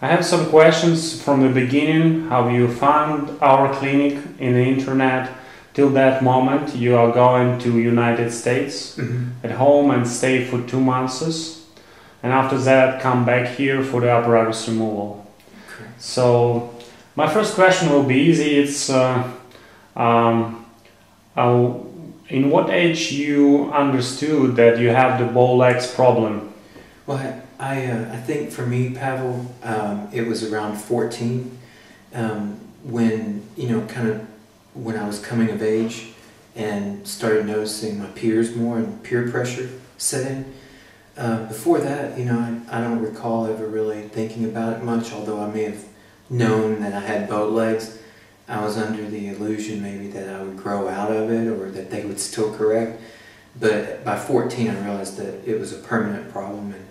I have some questions from the beginning. How you found our clinic in the internet? Till that moment, you are going to United States Mm-hmm. at home and stay for two months, and after that come back here for the apparatus removal. Correct. So my first question will be easy. It's uh, um, uh, in what age you understood that you have the bow legs problem? Well, I uh, I think for me, Pavel, um, it was around 14 um, when you know, kind of when I was coming of age and started noticing my peers more and peer pressure set in. Uh, before that, you know, I, I don't recall ever really thinking about it much, although I may have known that I had bow legs. I was under the illusion maybe that I would grow out of it or that they would still correct. But by 14, I realized that it was a permanent problem and,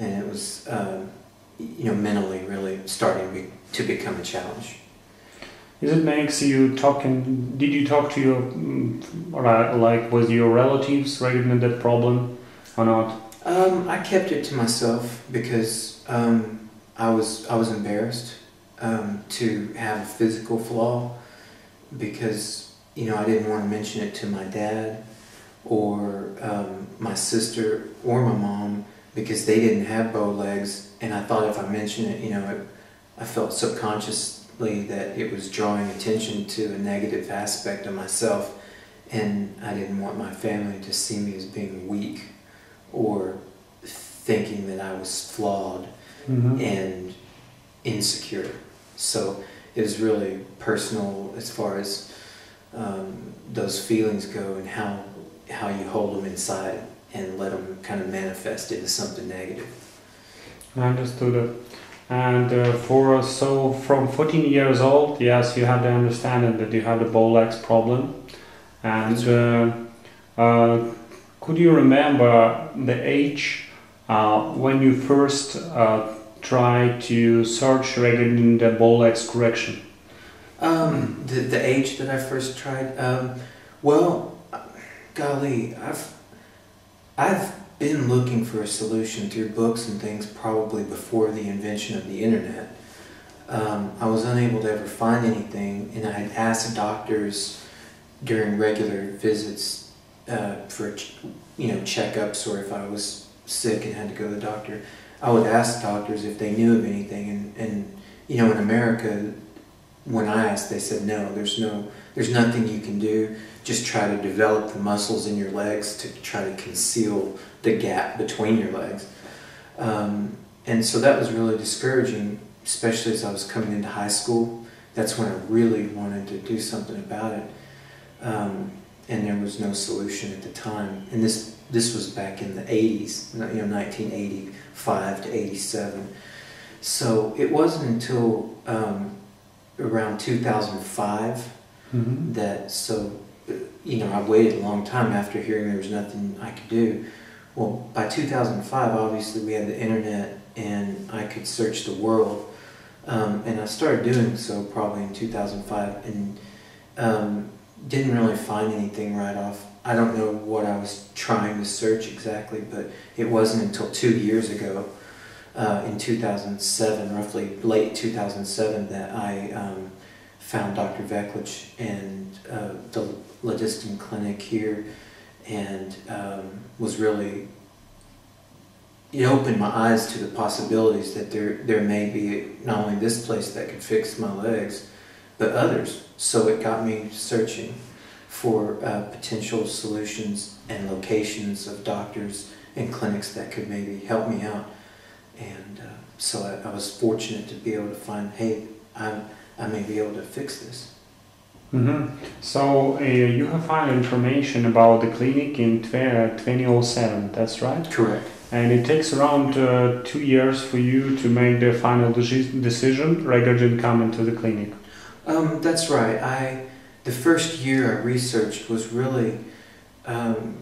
and it was, um, you know, mentally really starting to, be, to become a challenge. Is it makes you talking? Did you talk to your mm, or, like with your relatives regarding that problem or not? Um, I kept it to myself because um, I was I was embarrassed um, to have a physical flaw because you know I didn't want to mention it to my dad or um, my sister or my mom because they didn't have bow legs and I thought if I mentioned it you know it, I felt subconsciously that it was drawing attention to a negative aspect of myself and I didn't want my family to see me as being weak or thinking that I was flawed Mm-hmm. and insecure. So it was really personal as far as um, those feelings go and how how you hold them inside and let them kind of manifest into something negative. I understood it. And uh, for so from 14 years old, yes, you have the understanding that you have the bow legs problem. And uh, uh, could you remember the age uh, when you first uh, tried to search regarding the bow legs correction? Um, the the age that I first tried, um, well, golly, I've I've been looking for a solution through books and things probably before the invention of the internet. Um, I was unable to ever find anything, and I had asked doctors during regular visits uh, for you know checkups or if I was sick and had to go to the doctor. I would ask doctors if they knew of anything, and, and you know in America when I asked, they said no. There's no, there's nothing you can do. Just try to develop the muscles in your legs to try to conceal the gap between your legs. Um, and so that was really discouraging, especially as I was coming into high school. That's when I really wanted to do something about it. Um, and there was no solution at the time. And this this was back in the 80s, you know, 1985 to 87. So it wasn't until um, around 2005 Mm-hmm. that so you know I waited a long time after hearing there was nothing I could do. Well, by 2005, obviously we had the internet and I could search the world, um, and I started doing so probably in 2005 and um, didn't really find anything right off. I don't know what I was trying to search exactly, but it wasn't until two years ago, uh, in 2007, roughly late 2007, that I um, found Dr. Veklich and uh, the Ladisten Clinic here and um, was really, it opened my eyes to the possibilities that there, there may be not only this place that could fix my legs, but others. So it got me searching for uh, potential solutions and locations of doctors and clinics that could maybe help me out. And uh, so I, I was fortunate to be able to find, hey, I'm, I may be able to fix this. Mm-hmm. So uh, you have found information about the clinic in tw- 2007, that's right? Correct. And it takes around uh, two years for you to make the final deci- decision regarding coming to the clinic. Um, that's right. I the first year I researched was really um,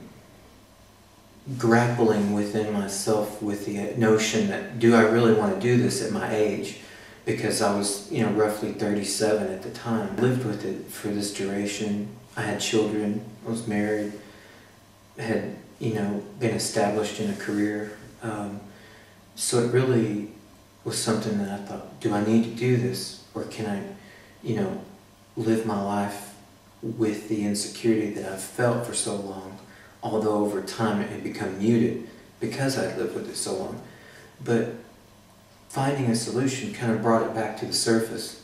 grappling within myself with the notion that do I really want to do this at my age? Because I was, you know, roughly 37 at the time. Lived with it for this duration. I had children. I was married. Had, you know, been established in a career. Um, so it really was something that I thought, do I need to do this? Or can I, you know, live my life with the insecurity that I've felt for so long, although over time it had become muted because I'd lived with it so long. But finding a solution kind of brought it back to the surface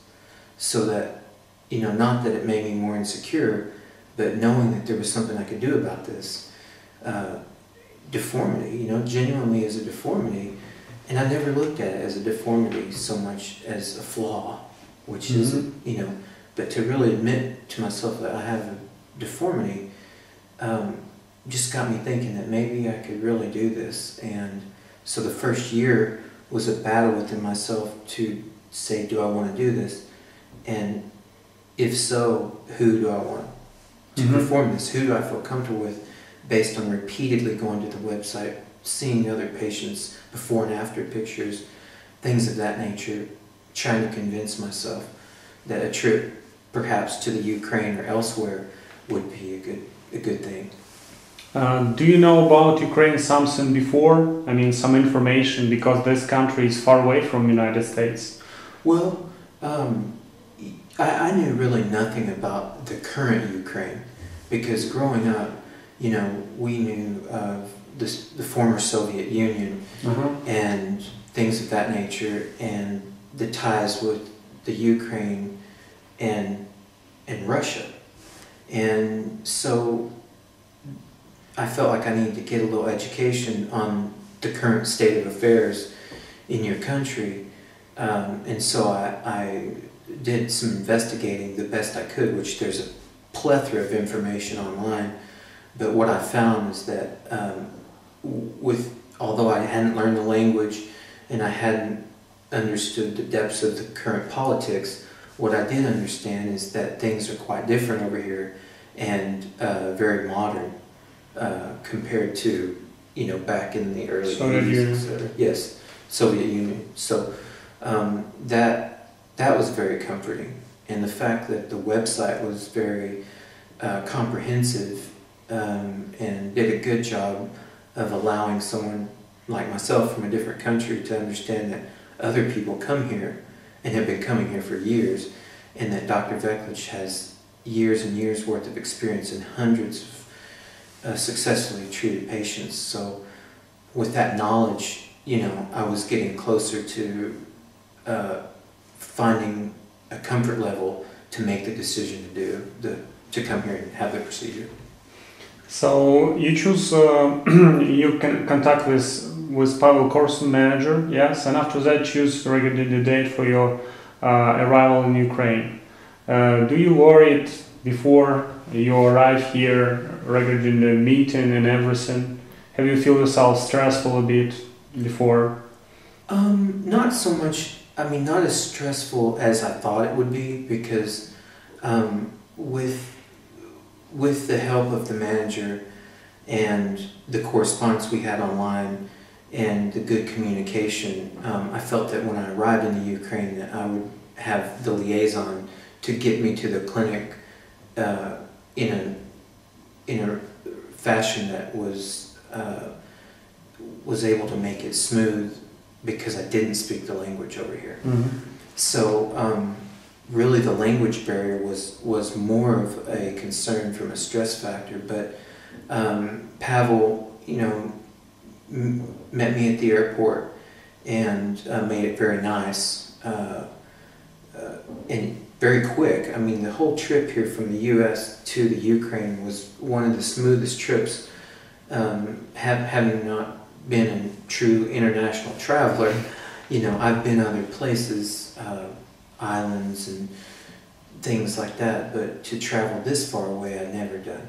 so that, you know, not that it made me more insecure, but knowing that there was something I could do about this. Uh, deformity, you know, genuinely as a deformity. And I never looked at it as a deformity so much as a flaw, which mm-hmm. is, you know, but to really admit to myself that I have a deformity um, just got me thinking that maybe I could really do this. And so the first year was a battle within myself to say, do I want to do this? And if so, who do I want to mm-hmm. perform this? Who do I feel comfortable with based on repeatedly going to the website, seeing other patients' before and after pictures, things of that nature, trying to convince myself that a trip perhaps to the Ukraine or elsewhere would be a good, a good thing. Uh, do you know about Ukraine something before? I mean, some information because this country is far away from United States. Well, um, I, I, knew really nothing about the current Ukraine because growing up, you know, we knew of this, the former Soviet Union uh-huh. and things of that nature, and the ties with the Ukraine and and Russia, and so I felt like I needed to get a little education on the current state of affairs in your country. Um, and so I, I, did some investigating the best I could, which there's a plethora of information online. But what I found is that um, with although I hadn't learned the language and I hadn't understood the depths of the current politics, what I did understand is that things are quite different over here and uh, very modern. Uh, compared to you know back in the early Soviet 80s, Union. Yes, Soviet Union. So um, that that was very comforting, and the fact that the website was very uh, comprehensive um, and did a good job of allowing someone like myself from a different country to understand that other people come here and have been coming here for years, and that Dr. Veklich has years and years worth of experience and hundreds of uh, successfully treated patients. So, with that knowledge, you know, I was getting closer to uh, finding a comfort level to make the decision to do the to come here and have the procedure. So you choose uh, you can contact with with Pavel Korsun manager, yes, and after that choose regularly the date for your uh, arrival in Ukraine. Uh, do you worry it before you arrive here regarding the meeting and everything? Have you feel yourself stressful a bit before? Um, not so much. I mean, not as stressful as I thought it would be because um, with with the help of the manager and the correspondence we had online and the good communication, um, I felt that when I arrived in the Ukraine that I would have the liaison to get me to the clinic uh, in a in a fashion that was uh, was able to make it smooth because I didn't speak the language over here. Mm-hmm. So um, really, the language barrier was was more of a concern from a stress factor. But um, Pavel, you know, m- met me at the airport and uh, made it very nice. Uh, uh, and very quick. I mean, the whole trip here from the U.S. to the Ukraine was one of the smoothest trips. Um, having not been a true international traveler, you know, I've been other places, uh, islands and things like that, but to travel this far away, I'd never done.